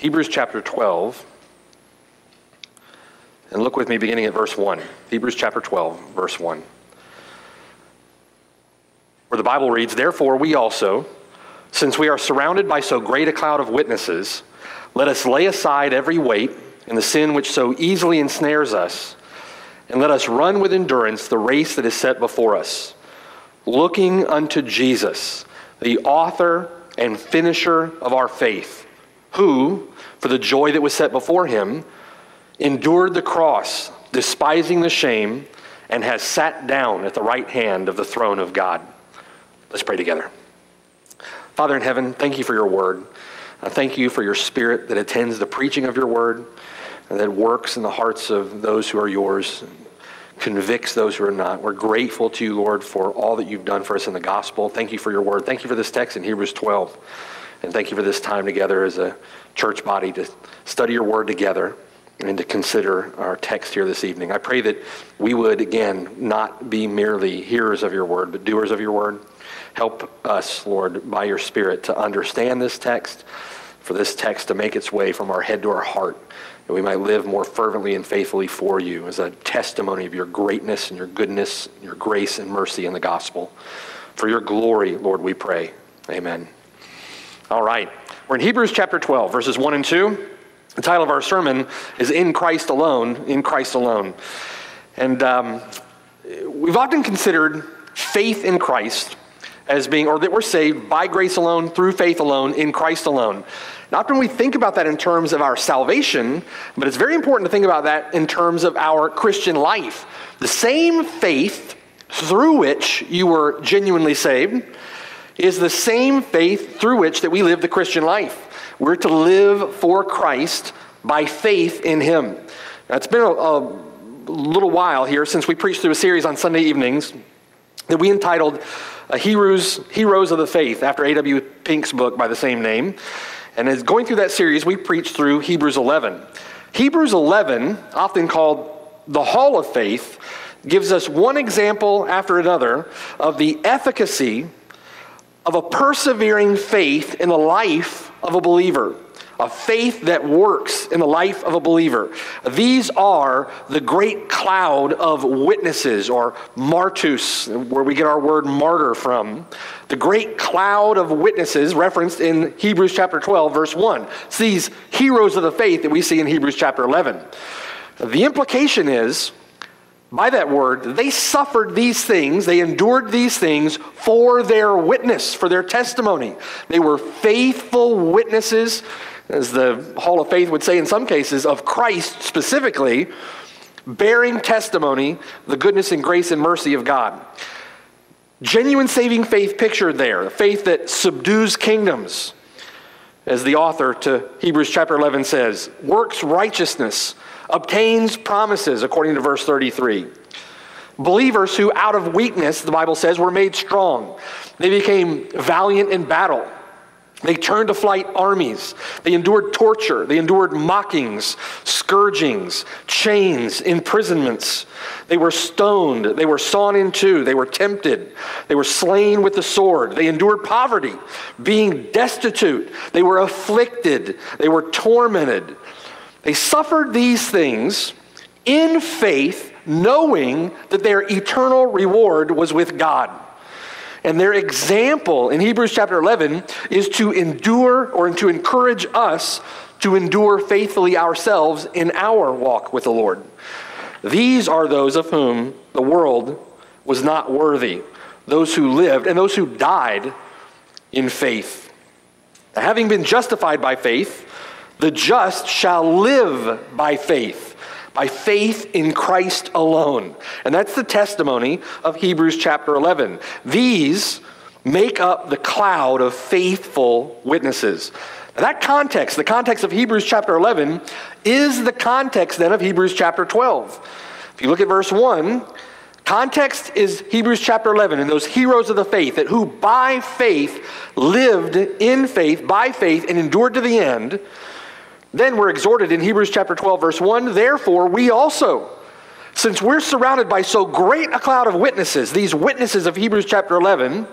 Hebrews chapter 12. And look with me beginning at verse 1. Hebrews chapter 12, verse 1. Where the Bible reads, Therefore, we also, since we are surrounded by so great a cloud of witnesses, let us lay aside every weight and the sin which so easily ensnares us, and let us run with endurance the race that is set before us, looking unto Jesus, the author and finisher of our faith, who, for the joy that was set before him, endured the cross, despising the shame, and has sat down at the right hand of the throne of God. Let's pray together. Father in heaven, thank you for your word. I thank you for your spirit that attends the preaching of your word and that works in the hearts of those who are yours, convicts those who are not. We're grateful to you, Lord, for all that you've done for us in the gospel. Thank you for your word. Thank you for this text in Hebrews 12. And thank you for this time together as a church body to study your word together and to consider our text here this evening. I pray that we would, again, not be merely hearers of your word, but doers of your word. Help us, Lord, by your Spirit to understand this text, for this text to make its way from our head to our heart, that we might live more fervently and faithfully for you as a testimony of your greatness and your goodness, your grace and mercy in the gospel. For your glory, Lord, we pray. Amen. All right. We're in Hebrews chapter 12, verses 1 and 2. The title of our sermon is In Christ Alone, In Christ Alone. And um, we've often considered faith in Christ as being, or that we're saved by grace alone, through faith alone, in Christ alone. Not often we think about that in terms of our salvation, but it's very important to think about that in terms of our Christian life. The same faith through which you were genuinely saved is the same faith through which that we live the Christian life. We're to live for Christ by faith in Him. Now, it's been a, a little while here since we preached through a series on Sunday evenings that we entitled uh, Heroes, Heroes of the Faith after A.W. Pink's book by the same name. And as going through that series, we preached through Hebrews 11. Hebrews 11, often called the Hall of Faith, gives us one example after another of the efficacy of a persevering faith in the life of a believer a faith that works in the life of a believer. These are the great cloud of witnesses, or martus, where we get our word martyr from. The great cloud of witnesses referenced in Hebrews chapter 12, verse 1. It's these heroes of the faith that we see in Hebrews chapter 11. The implication is, by that word, they suffered these things, they endured these things for their witness, for their testimony. They were faithful witnesses as the Hall of Faith would say in some cases, of Christ specifically, bearing testimony, the goodness and grace and mercy of God. Genuine saving faith pictured there, faith that subdues kingdoms, as the author to Hebrews chapter 11 says, works righteousness, obtains promises, according to verse 33. Believers who, out of weakness, the Bible says, were made strong. They became valiant in battle. They turned to flight armies. They endured torture. They endured mockings, scourgings, chains, imprisonments. They were stoned. They were sawn in two. They were tempted. They were slain with the sword. They endured poverty, being destitute. They were afflicted. They were tormented. They suffered these things in faith, knowing that their eternal reward was with God. And their example in Hebrews chapter 11 is to endure or to encourage us to endure faithfully ourselves in our walk with the Lord. These are those of whom the world was not worthy, those who lived and those who died in faith. Having been justified by faith, the just shall live by faith by faith in Christ alone. And that's the testimony of Hebrews chapter 11. These make up the cloud of faithful witnesses. Now, that context, the context of Hebrews chapter 11, is the context then of Hebrews chapter 12. If you look at verse 1, context is Hebrews chapter 11 and those heroes of the faith that who by faith lived in faith, by faith, and endured to the end. Then we're exhorted in Hebrews chapter 12, verse 1 Therefore, we also, since we're surrounded by so great a cloud of witnesses, these witnesses of Hebrews chapter 11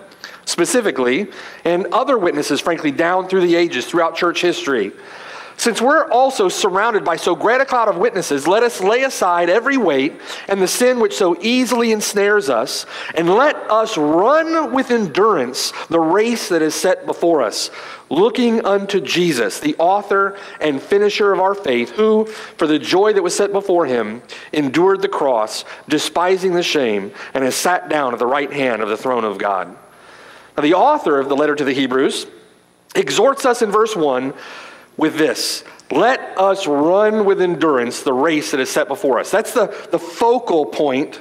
specifically, and other witnesses, frankly, down through the ages, throughout church history, Since we're also surrounded by so great a cloud of witnesses, let us lay aside every weight and the sin which so easily ensnares us, and let us run with endurance the race that is set before us, looking unto Jesus, the author and finisher of our faith, who, for the joy that was set before him, endured the cross, despising the shame, and has sat down at the right hand of the throne of God. Now, the author of the letter to the Hebrews exhorts us in verse 1 with this let us run with endurance the race that is set before us. That's the, the focal point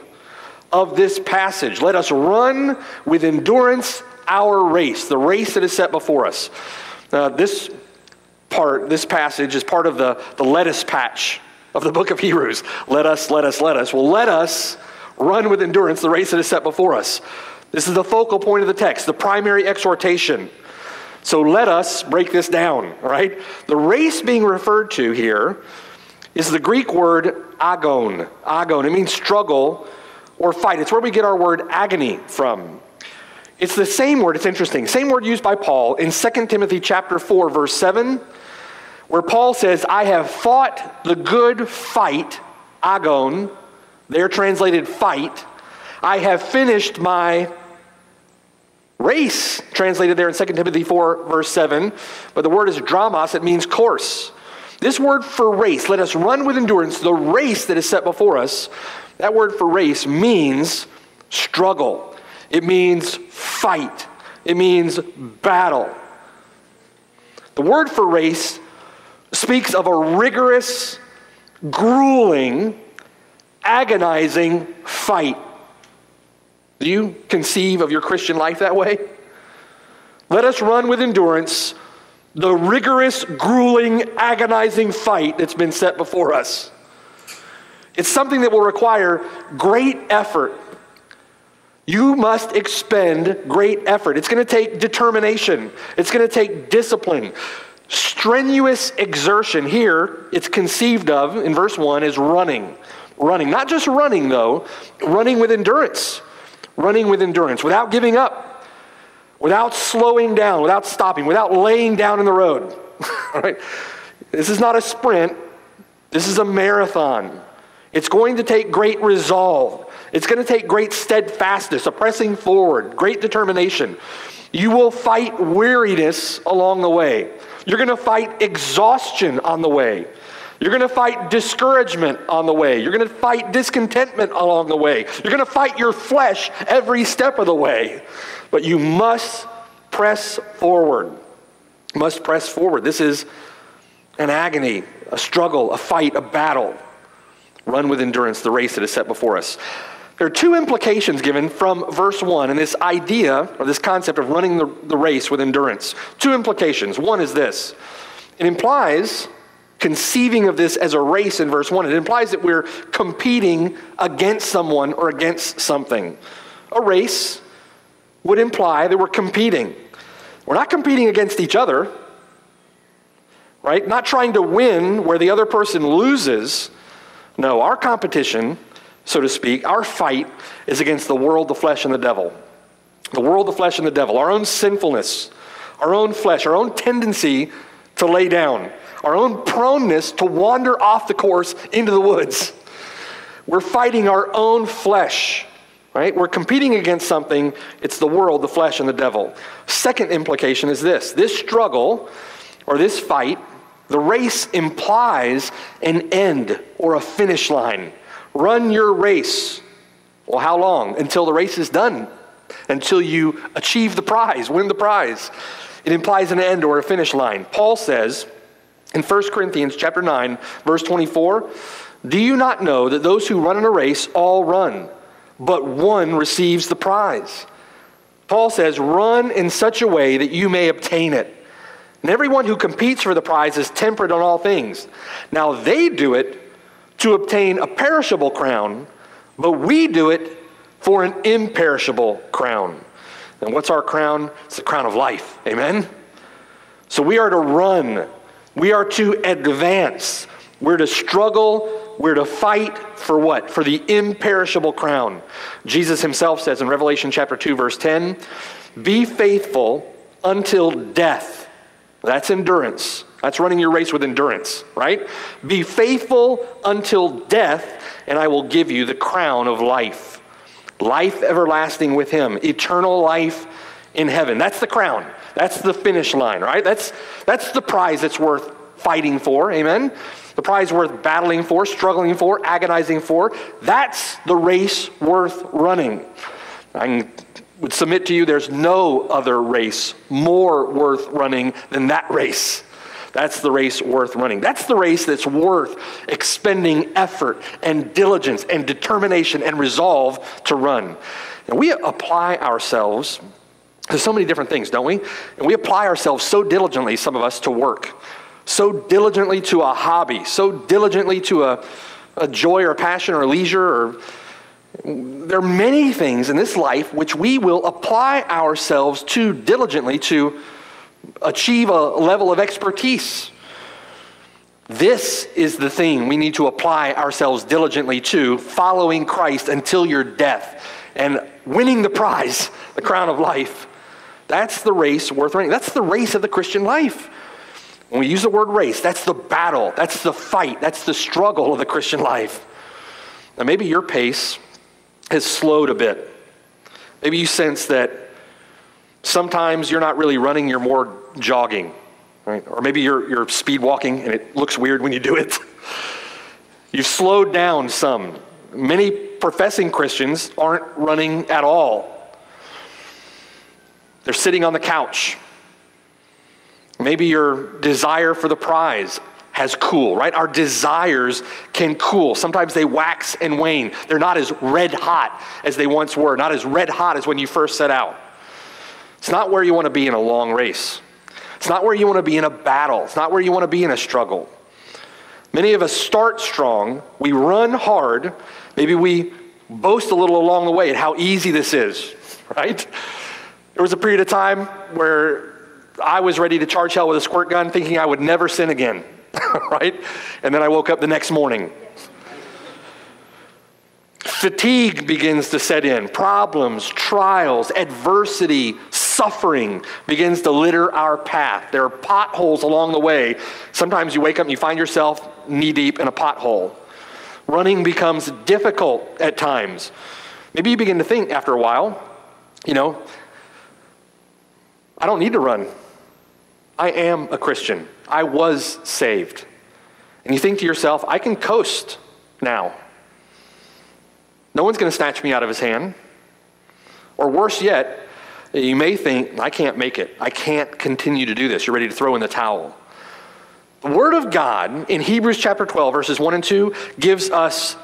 of this passage. Let us run with endurance our race, the race that is set before us. Uh, this part, this passage is part of the, the lettuce patch of the book of Hebrews. Let us, let us, let us. Well, let us run with endurance the race that is set before us. This is the focal point of the text, the primary exhortation. So let us break this down, right? The race being referred to here is the Greek word agon. Agon. It means struggle or fight. It's where we get our word agony from. It's the same word, it's interesting. Same word used by Paul in 2 Timothy chapter 4 verse 7 where Paul says, "I have fought the good fight, agon, they're translated fight. I have finished my Race, translated there in 2 Timothy 4, verse 7, but the word is dramos, it means course. This word for race, let us run with endurance the race that is set before us. That word for race means struggle, it means fight, it means battle. The word for race speaks of a rigorous, grueling, agonizing fight. Do you conceive of your Christian life that way? Let us run with endurance the rigorous, grueling, agonizing fight that's been set before us. It's something that will require great effort. You must expend great effort. It's going to take determination, it's going to take discipline. Strenuous exertion here, it's conceived of in verse 1 as running. Running. Not just running, though, running with endurance running with endurance, without giving up, without slowing down, without stopping, without laying down in the road. All right? This is not a sprint, this is a marathon. It's going to take great resolve. It's going to take great steadfastness, a pressing forward, great determination. You will fight weariness along the way. You're going to fight exhaustion on the way. You're going to fight discouragement on the way. You're going to fight discontentment along the way. You're going to fight your flesh every step of the way. But you must press forward. You must press forward. This is an agony, a struggle, a fight, a battle. Run with endurance the race that is set before us. There are two implications given from verse 1 and this idea or this concept of running the, the race with endurance. Two implications. One is this it implies conceiving of this as a race in verse 1. It implies that we're competing against someone or against something. A race would imply that we're competing. We're not competing against each other, right? Not trying to win where the other person loses. No, our competition, so to speak, our fight is against the world, the flesh, and the devil. The world, the flesh, and the devil. Our own sinfulness, our own flesh, our own tendency to lay down our own proneness to wander off the course into the woods. We're fighting our own flesh, right? We're competing against something. It's the world, the flesh, and the devil. Second implication is this this struggle or this fight, the race implies an end or a finish line. Run your race. Well, how long? Until the race is done, until you achieve the prize, win the prize. It implies an end or a finish line. Paul says, in 1 Corinthians chapter 9, verse 24, do you not know that those who run in a race all run, but one receives the prize? Paul says, run in such a way that you may obtain it. And everyone who competes for the prize is temperate on all things. Now they do it to obtain a perishable crown, but we do it for an imperishable crown. And what's our crown? It's the crown of life. Amen? So we are to run we are to advance. We're to struggle. We're to fight for what? For the imperishable crown. Jesus himself says in Revelation chapter 2, verse 10 Be faithful until death. That's endurance. That's running your race with endurance, right? Be faithful until death, and I will give you the crown of life. Life everlasting with him, eternal life in heaven. That's the crown. That's the finish line, right? That's, that's the prize that's worth fighting for, amen? The prize worth battling for, struggling for, agonizing for. That's the race worth running. I would submit to you there's no other race more worth running than that race. That's the race worth running. That's the race that's worth expending effort and diligence and determination and resolve to run. And we apply ourselves to so many different things, don't we? And we apply ourselves so diligently, some of us, to work, so diligently to a hobby, so diligently to a, a joy or passion or leisure or there are many things in this life which we will apply ourselves to diligently to achieve a level of expertise. This is the thing we need to apply ourselves diligently to, following Christ until your death and winning the prize, the crown of life. That's the race worth running. That's the race of the Christian life. When we use the word race, that's the battle, that's the fight, that's the struggle of the Christian life. Now, maybe your pace has slowed a bit. Maybe you sense that sometimes you're not really running, you're more jogging, right? Or maybe you're, you're speed walking and it looks weird when you do it. You've slowed down some. Many professing Christians aren't running at all. They're sitting on the couch. Maybe your desire for the prize has cooled, right? Our desires can cool. Sometimes they wax and wane. They're not as red hot as they once were, not as red hot as when you first set out. It's not where you want to be in a long race. It's not where you want to be in a battle. It's not where you want to be in a struggle. Many of us start strong, we run hard, maybe we boast a little along the way at how easy this is, right? There was a period of time where I was ready to charge hell with a squirt gun, thinking I would never sin again, right? And then I woke up the next morning Fatigue begins to set in. Problems, trials, adversity, suffering begins to litter our path. There are potholes along the way. Sometimes you wake up and you find yourself knee deep in a pothole. Running becomes difficult at times. Maybe you begin to think after a while, you know, I don't need to run. I am a Christian. I was saved. And you think to yourself, I can coast now. No one's going to snatch me out of his hand. Or worse yet, you may think, I can't make it. I can't continue to do this. You're ready to throw in the towel. The Word of God in Hebrews chapter 12, verses 1 and 2, gives us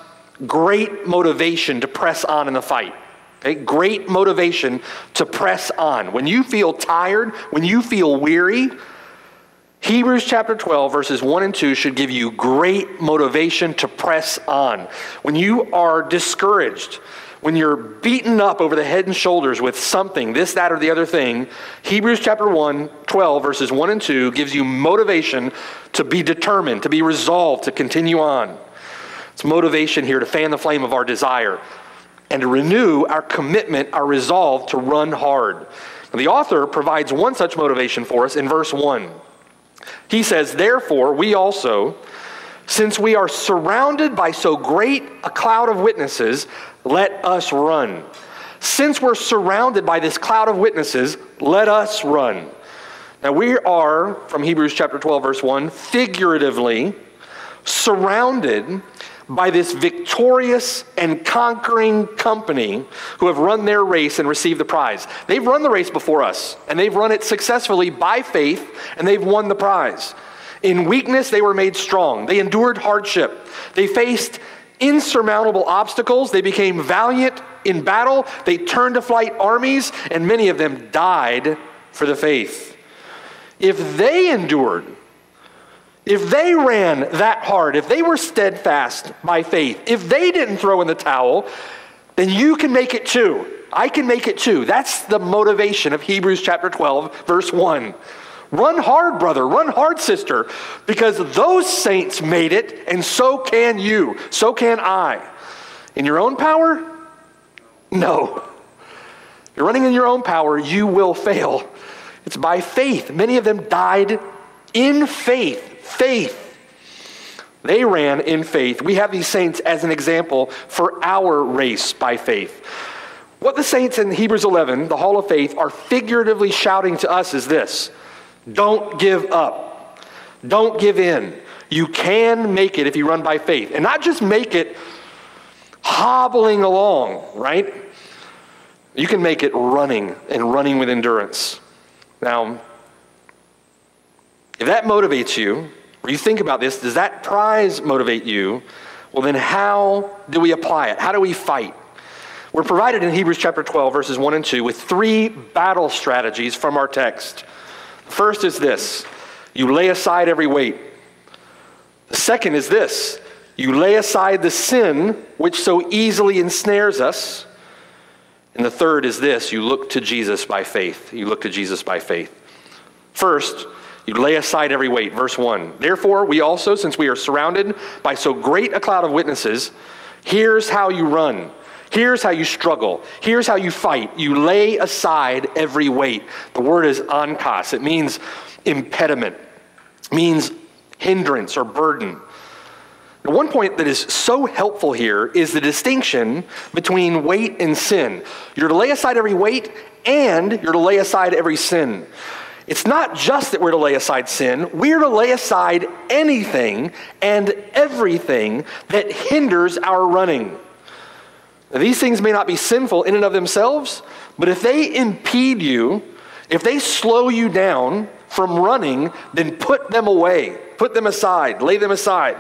great motivation to press on in the fight. Okay? Great motivation to press on. When you feel tired, when you feel weary, Hebrews chapter 12, verses 1 and 2 should give you great motivation to press on. When you are discouraged, when you're beaten up over the head and shoulders with something, this, that, or the other thing, Hebrews chapter 1, 12, verses 1 and 2 gives you motivation to be determined, to be resolved, to continue on. It's motivation here to fan the flame of our desire and renew our commitment, our resolve to run hard. the author provides one such motivation for us in verse 1. He says, Therefore, we also, since we are surrounded by so great a cloud of witnesses, let us run. Since we're surrounded by this cloud of witnesses, let us run. Now, we are, from Hebrews chapter 12, verse 1, figuratively surrounded by this victorious and conquering company who have run their race and received the prize. They've run the race before us, and they've run it successfully by faith, and they've won the prize. In weakness, they were made strong. They endured hardship. They faced insurmountable obstacles. They became valiant in battle. They turned to flight armies, and many of them died for the faith. If they endured, if they ran that hard, if they were steadfast by faith, if they didn't throw in the towel, then you can make it too. I can make it too. That's the motivation of Hebrews chapter 12, verse 1. Run hard, brother. Run hard, sister, because those saints made it, and so can you. So can I. In your own power? No. You're running in your own power, you will fail. It's by faith. Many of them died in faith. Faith. They ran in faith. We have these saints as an example for our race by faith. What the saints in Hebrews 11, the Hall of Faith, are figuratively shouting to us is this don't give up, don't give in. You can make it if you run by faith. And not just make it hobbling along, right? You can make it running and running with endurance. Now, if that motivates you, or you think about this, does that prize motivate you? Well, then how do we apply it? How do we fight? We're provided in Hebrews chapter 12, verses 1 and 2, with three battle strategies from our text. The first is this you lay aside every weight. The second is this you lay aside the sin which so easily ensnares us. And the third is this you look to Jesus by faith. You look to Jesus by faith. First, you lay aside every weight. Verse 1. Therefore, we also, since we are surrounded by so great a cloud of witnesses, here's how you run. Here's how you struggle. Here's how you fight. You lay aside every weight. The word is ankos. It means impediment, it means hindrance or burden. Now, one point that is so helpful here is the distinction between weight and sin. You're to lay aside every weight and you're to lay aside every sin. It's not just that we're to lay aside sin, we're to lay aside anything and everything that hinders our running. Now, these things may not be sinful in and of themselves, but if they impede you, if they slow you down from running, then put them away, put them aside, lay them aside.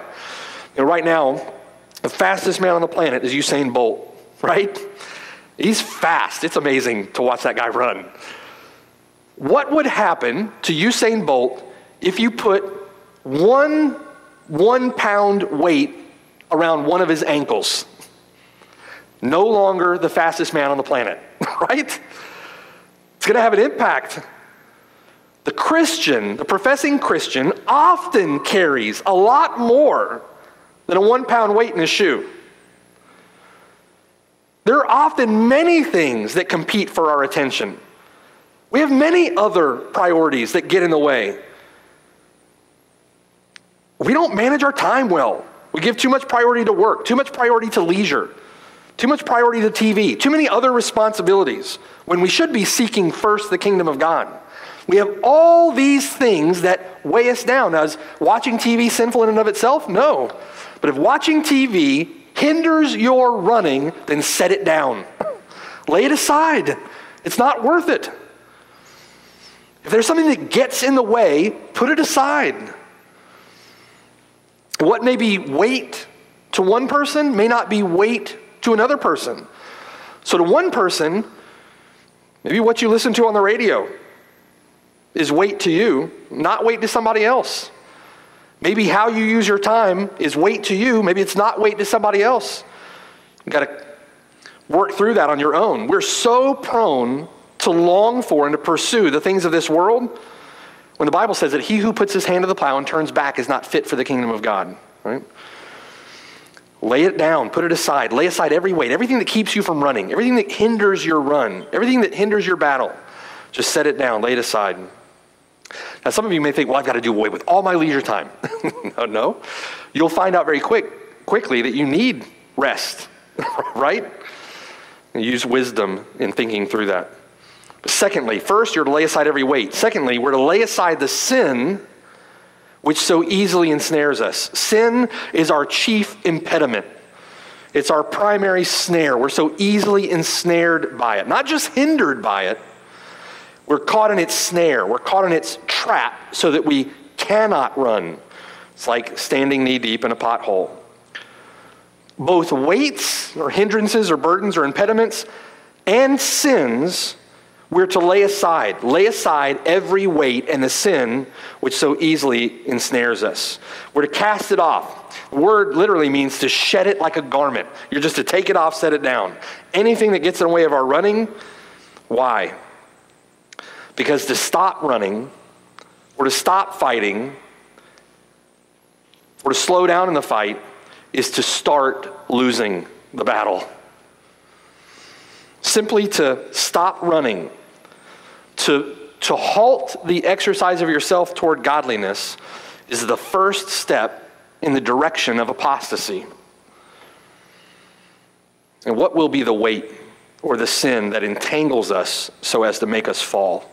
Right now, the fastest man on the planet is Usain Bolt, right? He's fast. It's amazing to watch that guy run. What would happen to Usain Bolt if you put one one pound weight around one of his ankles? No longer the fastest man on the planet, right? It's going to have an impact. The Christian, the professing Christian, often carries a lot more than a one pound weight in his shoe. There are often many things that compete for our attention. We have many other priorities that get in the way. We don't manage our time well. We give too much priority to work, too much priority to leisure, too much priority to TV, too many other responsibilities when we should be seeking first the kingdom of God. We have all these things that weigh us down. Now, is watching TV sinful in and of itself? No. But if watching TV hinders your running, then set it down. Lay it aside. It's not worth it. If there's something that gets in the way, put it aside. What may be weight to one person may not be weight to another person. So, to one person, maybe what you listen to on the radio is weight to you, not weight to somebody else. Maybe how you use your time is weight to you. Maybe it's not weight to somebody else. You've got to work through that on your own. We're so prone to long for and to pursue the things of this world when the Bible says that he who puts his hand to the plow and turns back is not fit for the kingdom of God, right? Lay it down, put it aside, lay aside every weight, everything that keeps you from running, everything that hinders your run, everything that hinders your battle. Just set it down, lay it aside. Now, some of you may think, well, I've got to do away with all my leisure time. no, no. You'll find out very quick, quickly that you need rest, right? Use wisdom in thinking through that. Secondly, first, you're to lay aside every weight. Secondly, we're to lay aside the sin which so easily ensnares us. Sin is our chief impediment. It's our primary snare. We're so easily ensnared by it, not just hindered by it, we're caught in its snare, we're caught in its trap so that we cannot run. It's like standing knee deep in a pothole. Both weights or hindrances or burdens or impediments and sins we're to lay aside, lay aside every weight and the sin which so easily ensnares us. We're to cast it off. The word literally means to shed it like a garment. You're just to take it off, set it down. Anything that gets in the way of our running, why? Because to stop running, or to stop fighting, or to slow down in the fight, is to start losing the battle. Simply to stop running, to, To halt the exercise of yourself toward godliness is the first step in the direction of apostasy. And what will be the weight or the sin that entangles us so as to make us fall?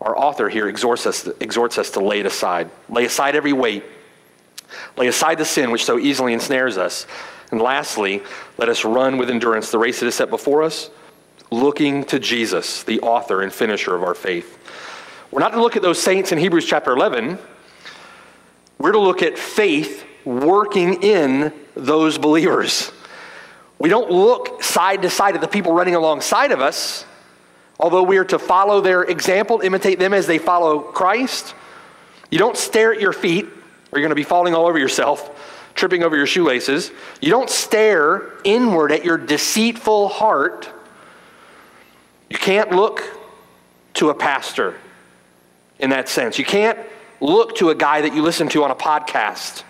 Our author here exhorts us, exhorts us to lay it aside. Lay aside every weight. Lay aside the sin which so easily ensnares us. And lastly, let us run with endurance the race that is set before us, looking to Jesus, the author and finisher of our faith. We're not to look at those saints in Hebrews chapter 11. We're to look at faith working in those believers. We don't look side to side at the people running alongside of us, although we are to follow their example, imitate them as they follow Christ. You don't stare at your feet, or you're going to be falling all over yourself, tripping over your shoelaces. You don't stare inward at your deceitful heart. You can't look to a pastor in that sense. You can't look to a guy that you listen to on a podcast.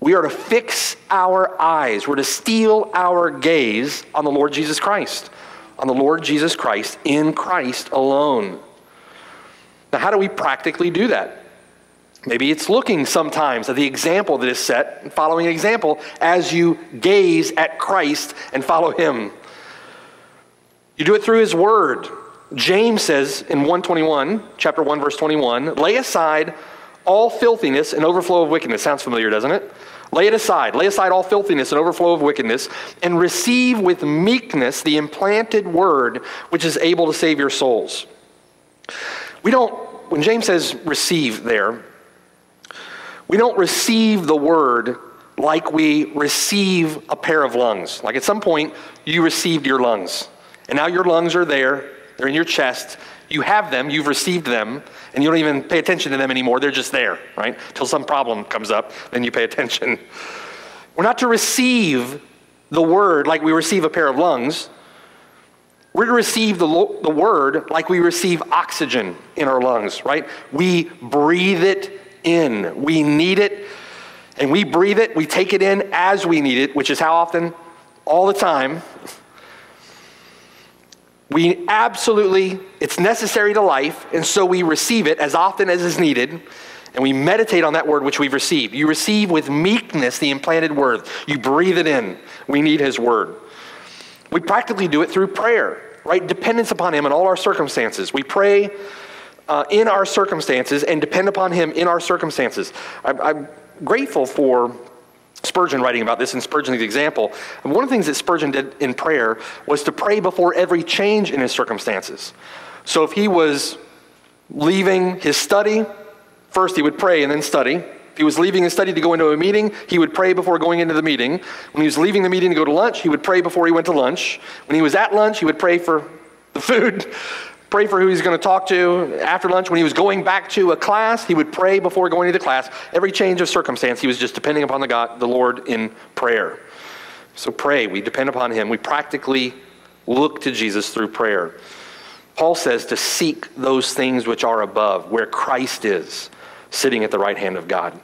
We are to fix our eyes. We're to steel our gaze on the Lord Jesus Christ, on the Lord Jesus Christ in Christ alone. Now, how do we practically do that? Maybe it's looking sometimes at the example that is set and following an example as you gaze at Christ and follow Him. You do it through His Word. James says in 121, chapter 1, verse 21, lay aside all filthiness and overflow of wickedness. Sounds familiar, doesn't it? Lay it aside. Lay aside all filthiness and overflow of wickedness, and receive with meekness the implanted word which is able to save your souls. We don't, when James says receive there, we don't receive the word like we receive a pair of lungs. Like at some point, you received your lungs, and now your lungs are there, they're in your chest. You have them, you've received them, and you don't even pay attention to them anymore. They're just there, right? Until some problem comes up, then you pay attention. We're not to receive the word like we receive a pair of lungs. We're to receive the, the word like we receive oxygen in our lungs, right? We breathe it in. We need it, and we breathe it. We take it in as we need it, which is how often? All the time. We absolutely, it's necessary to life, and so we receive it as often as is needed, and we meditate on that word which we've received. You receive with meekness the implanted word, you breathe it in. We need His word. We practically do it through prayer, right? Dependence upon Him in all our circumstances. We pray uh, in our circumstances and depend upon Him in our circumstances. I'm, I'm grateful for Spurgeon writing about this in Spurgeon's example. One of the things that Spurgeon did in prayer was to pray before every change in his circumstances. So if he was leaving his study, first he would pray and then study. If he was leaving his study to go into a meeting, he would pray before going into the meeting. When he was leaving the meeting to go to lunch, he would pray before he went to lunch. When he was at lunch, he would pray for the food pray for who he's going to talk to after lunch. When he was going back to a class, he would pray before going to the class. Every change of circumstance, he was just depending upon the, God, the Lord in prayer. So pray. We depend upon him. We practically look to Jesus through prayer. Paul says to seek those things which are above, where Christ is, sitting at the right hand of God.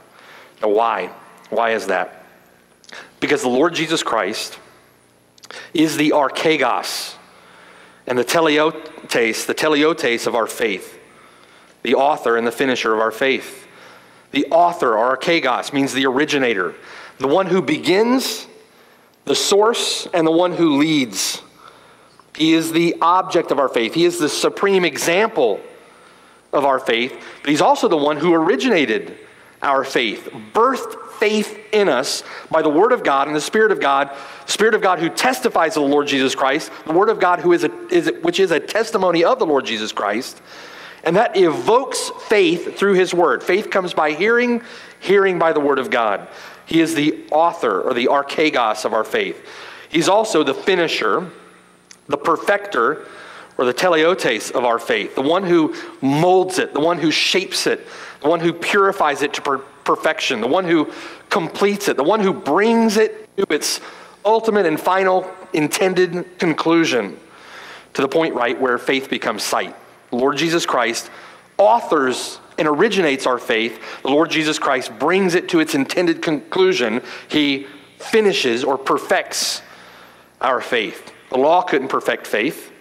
Now, why? Why is that? Because the Lord Jesus Christ is the archegos, and the teleotes, the teleotes of our faith, the author and the finisher of our faith. The author, or archegos, means the originator, the one who begins, the source, and the one who leads. He is the object of our faith. He is the supreme example of our faith, but he's also the one who originated our faith, birthed faith in us by the Word of God and the Spirit of God, Spirit of God who testifies of the Lord Jesus Christ, the Word of God who is, a, is which is a testimony of the Lord Jesus Christ. And that evokes faith through His Word. Faith comes by hearing, hearing by the Word of God. He is the author or the archegos of our faith. He's also the finisher, the perfecter, or the teleotes of our faith, the one who molds it, the one who shapes it, the one who purifies it to perfection, the one who completes it, the one who brings it to its ultimate and final intended conclusion to the point, right, where faith becomes sight. The Lord Jesus Christ authors and originates our faith. The Lord Jesus Christ brings it to its intended conclusion. He finishes or perfects our faith. The law couldn't perfect faith.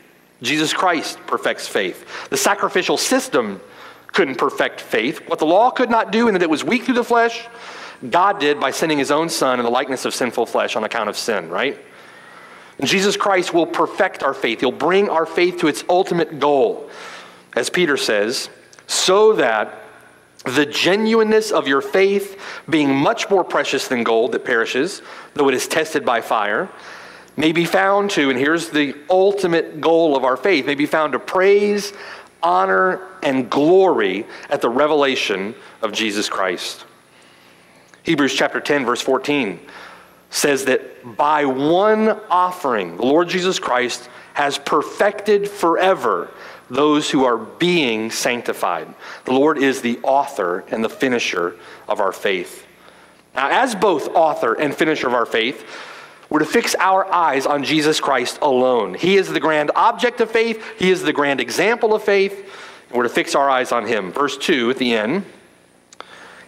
Jesus Christ perfects faith. The sacrificial system couldn't perfect faith. What the law could not do, and that it was weak through the flesh, God did by sending his own son in the likeness of sinful flesh on account of sin, right? And Jesus Christ will perfect our faith. He'll bring our faith to its ultimate goal, as Peter says, so that the genuineness of your faith, being much more precious than gold that perishes, though it is tested by fire, may be found to, and here's the ultimate goal of our faith, may be found to praise, honor, and glory at the revelation of Jesus Christ. Hebrews chapter 10, verse 14 says that by one offering, the Lord Jesus Christ has perfected forever those who are being sanctified. The Lord is the author and the finisher of our faith. Now, as both author and finisher of our faith, we're to fix our eyes on Jesus Christ alone. He is the grand object of faith, He is the grand example of faith, we're to fix our eyes on Him. Verse 2 at the end.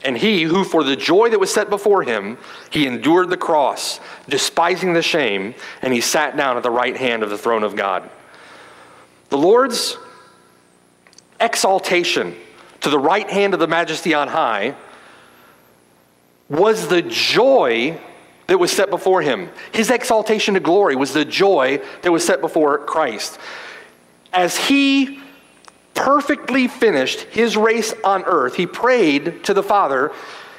And he who, for the joy that was set before him, he endured the cross, despising the shame, and he sat down at the right hand of the throne of God. The Lord's exaltation to the right hand of the majesty on high was the joy that was set before him. His exaltation to glory was the joy that was set before Christ. As he perfectly finished his race on earth, he prayed to the Father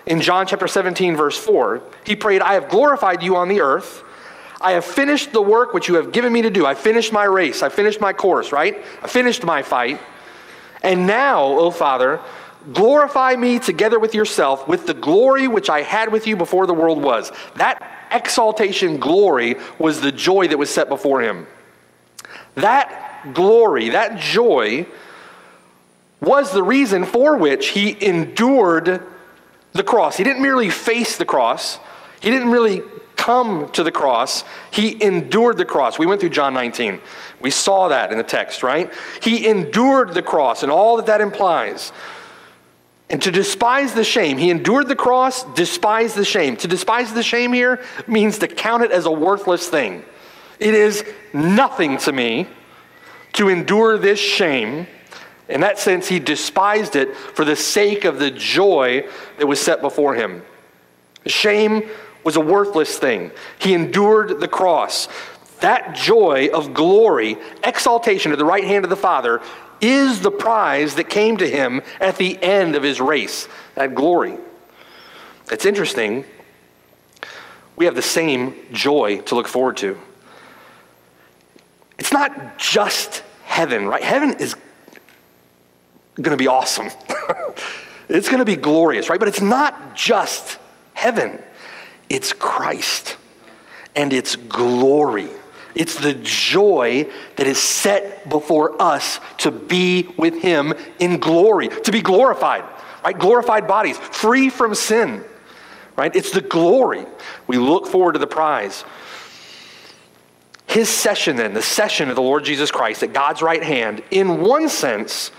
in John chapter 17, verse 4. He prayed, I have glorified you on the earth. I have finished the work which you have given me to do. I finished my race. I finished my course, right? I finished my fight. And now, O Father, glorify me together with yourself with the glory which I had with you before the world was. That exaltation glory was the joy that was set before him. That glory, that joy, was the reason for which he endured the cross. He didn't merely face the cross, he didn't really come to the cross, he endured the cross. We went through John 19. We saw that in the text, right? He endured the cross and all that that implies. And to despise the shame, he endured the cross, despise the shame. To despise the shame here means to count it as a worthless thing. It is nothing to me to endure this shame. In that sense, he despised it for the sake of the joy that was set before him. Shame was a worthless thing. He endured the cross. That joy of glory, exaltation at the right hand of the Father, is the prize that came to him at the end of his race, that glory. It's interesting. We have the same joy to look forward to. It's not just heaven, right? Heaven is going to be awesome. it's going to be glorious, right? But it's not just heaven, it's Christ and it's glory. It's the joy that is set before us to be with Him in glory, to be glorified, right? Glorified bodies, free from sin, right? It's the glory. We look forward to the prize. His session, then, the session of the Lord Jesus Christ at God's right hand, in one sense,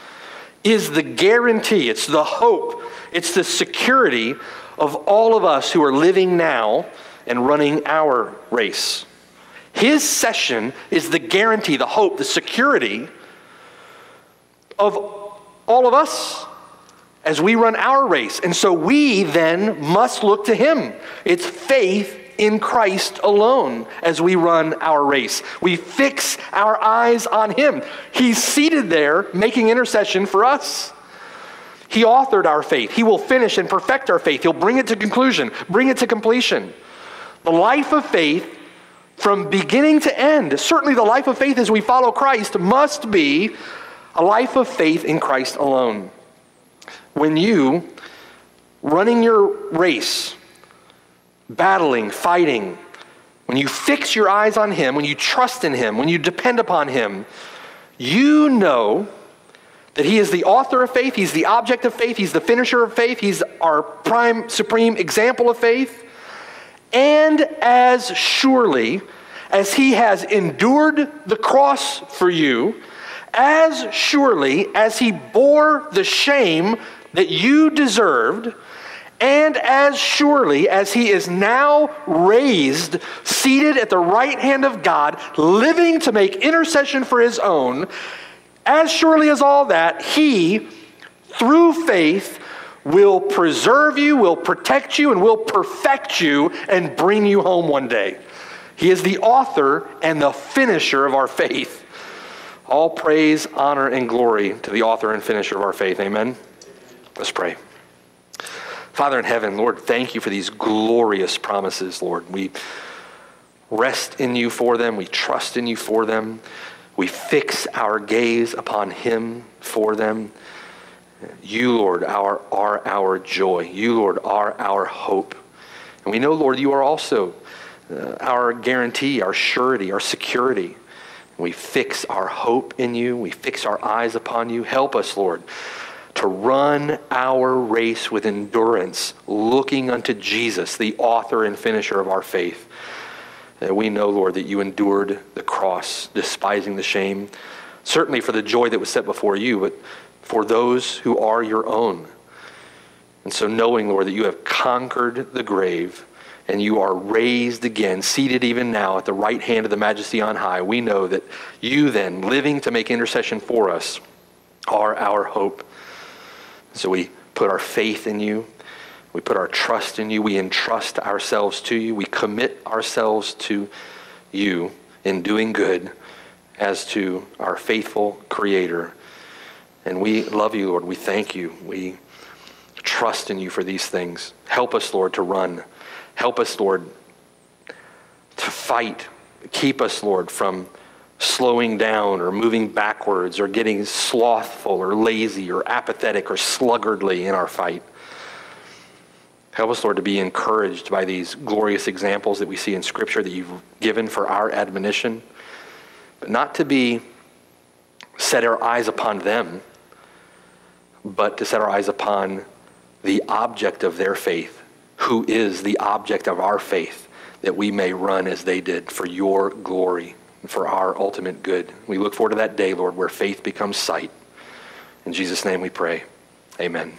is the guarantee, it's the hope, it's the security of all of us who are living now and running our race. His session is the guarantee, the hope, the security of all of us as we run our race. And so we then must look to Him. It's faith in Christ alone as we run our race. We fix our eyes on Him. He's seated there making intercession for us. He authored our faith. He will finish and perfect our faith. He'll bring it to conclusion, bring it to completion. The life of faith from beginning to end. Certainly, the life of faith as we follow Christ must be a life of faith in Christ alone. When you, running your race, battling, fighting, when you fix your eyes on Him, when you trust in Him, when you depend upon Him, you know that He is the author of faith, He's the object of faith, He's the finisher of faith, He's our prime, supreme example of faith. And as surely as he has endured the cross for you, as surely as he bore the shame that you deserved, And as surely as he is now raised, seated at the right hand of God, living to make intercession for his own, as surely as all that, he, through faith, will preserve you, will protect you, and will perfect you and bring you home one day. He is the author and the finisher of our faith. All praise, honor, and glory to the author and finisher of our faith. Amen. Let's pray. Father in heaven, Lord, thank you for these glorious promises, Lord. We rest in you for them, we trust in you for them, we fix our gaze upon Him for them. You, Lord, are, are our joy. You, Lord, are our hope. And we know, Lord, you are also uh, our guarantee, our surety, our security. We fix our hope in you. We fix our eyes upon you. Help us, Lord, to run our race with endurance, looking unto Jesus, the author and finisher of our faith. And we know, Lord, that you endured the cross, despising the shame, certainly for the joy that was set before you, but for those who are your own. And so, knowing, Lord, that you have conquered the grave and you are raised again, seated even now at the right hand of the majesty on high, we know that you then, living to make intercession for us, are our hope. So we put our faith in you. We put our trust in you. We entrust ourselves to you. We commit ourselves to you in doing good as to our faithful Creator. And we love you, Lord. We thank you. We trust in you for these things. Help us, Lord, to run Help us, Lord, to fight. Keep us, Lord, from slowing down or moving backwards or getting slothful or lazy or apathetic or sluggardly in our fight. Help us, Lord, to be encouraged by these glorious examples that we see in Scripture that you've given for our admonition, but not to be set our eyes upon them, but to set our eyes upon the object of their faith, who is the object of our faith, that we may run as they did for your glory and for our ultimate good. We look forward to that day, Lord, where faith becomes sight. In Jesus' name we pray. Amen.